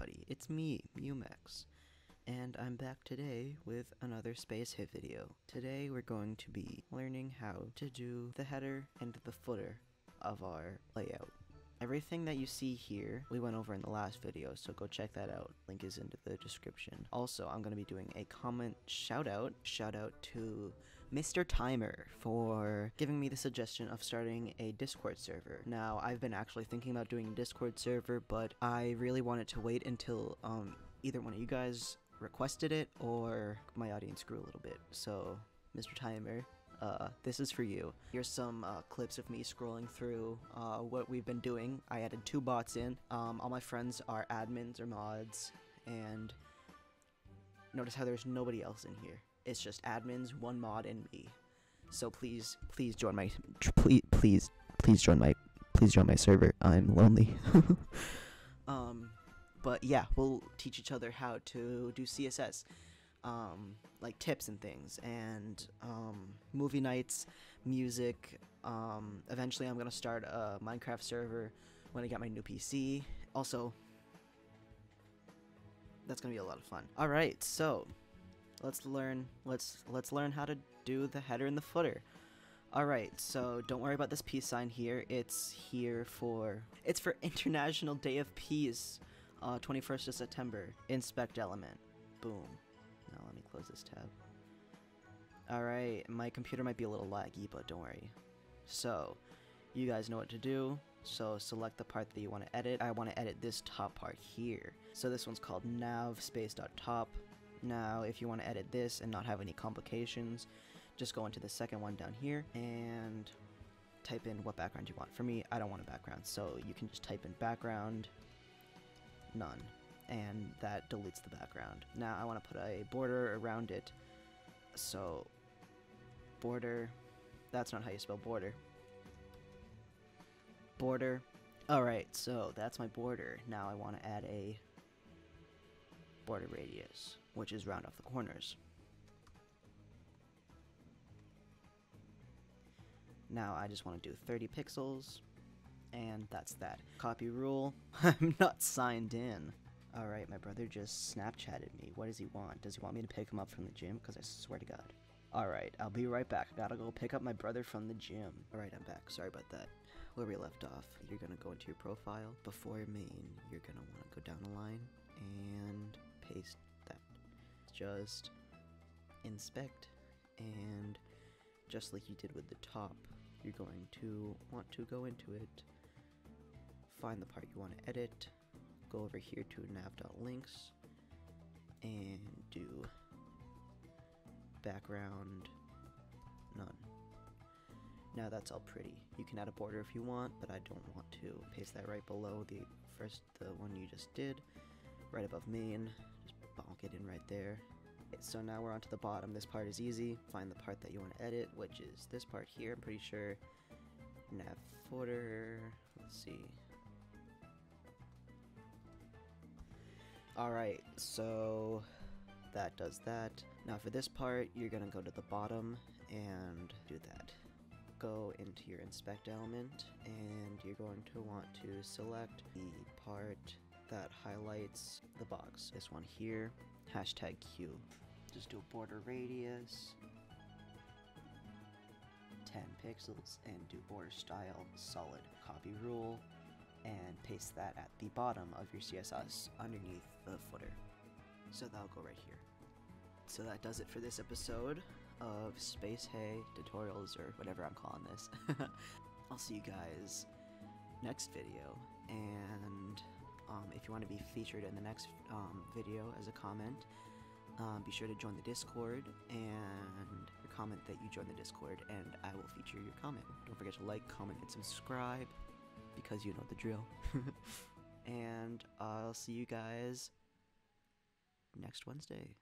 everybody, it's me, Muimex, and I'm back today with another SpaceHey video. Today we're going to be learning how to do the header and the footer of our layout. Everything that you see here, we went over in the last video, so go check that out. Link is into the description. Also, I'm going to be doing a comment shout out. Shout out to Mr. Timer for giving me the suggestion of starting a Discord server. Now, I've been actually thinking about doing a Discord server, but I really wanted to wait until um, either one of you guys requested it or my audience grew a little bit. So, Mr. Timer, uh, this is for you. Here's some uh, clips of me scrolling through uh, what we've been doing. I added two bots in. Um, all my friends are admins or mods, and notice how there's nobody else in here. It's just admins, one mod, and me. So please, please join my, please, please, please join my, please join my server. I'm lonely. um, but yeah, we'll teach each other how to do CSS um, like tips and things, and um, movie nights, music. Um, eventually, I'm gonna start a Minecraft server when I get my new PC. Also, that's gonna be a lot of fun. All right, so let's learn. Let's let's learn how to do the header and the footer. All right, so don't worry about this peace sign here. It's here for it's for International Day of Peace, uh, 21st of September. Inspect element. Boom. Close this tab. Alright, my computer might be a little laggy, but don't worry. So, you guys know what to do. So select the part that you want to edit. I want to edit this top part here. So this one's called nav space dot top. Now, if you want to edit this and not have any complications, just go into the second one down here and type in what background you want. For me, I don't want a background, so you can just type in background, none and that deletes the background. Now I want to put a border around it. So, border, that's not how you spell border. Border. Alright, so that's my border. Now I want to add a border radius, which is round off the corners. Now I just want to do 30 pixels, and that's that. Copy rule, I'm not signed in. Alright, my brother just Snapchatted me. What does he want? Does he want me to pick him up from the gym? Because I swear to God. Alright, I'll be right back. I gotta go pick up my brother from the gym. Alright, I'm back. Sorry about that. Where we left off, you're gonna go into your profile. Before main, you're gonna wanna go down a line and paste that. Just inspect and just like you did with the top, you're going to want to go into it, find the part you want to edit, go over here to nav.links and do background none. Now that's all pretty. You can add a border if you want, but I don't want to. Paste that right below the first, the one you just did, right above main. Just bonk it in right there. Okay, so now we're on to the bottom. This part is easy. Find the part that you want to edit, which is this part here. I'm pretty sure nav footer. Let's see. Alright, so that does that. Now for this part, you're gonna go to the bottom and do that. Go into your inspect element and you're going to want to select the part that highlights the box. This one here, hashtag Q. Just do a border radius, 10 pixels, and do border style solid. Copy rule, and paste that at the bottom of your CSS underneath the footer. So that'll go right here. So that does it for this episode of SpaceHey tutorials or whatever I'm calling this. I'll see you guys next video and um, if you want to be featured in the next um, video as a comment um, be sure to join the discord and comment that you join the discord and I will feature your comment. Don't forget to like, comment, and subscribe because you know the drill. and I'll see you guys next Wednesday.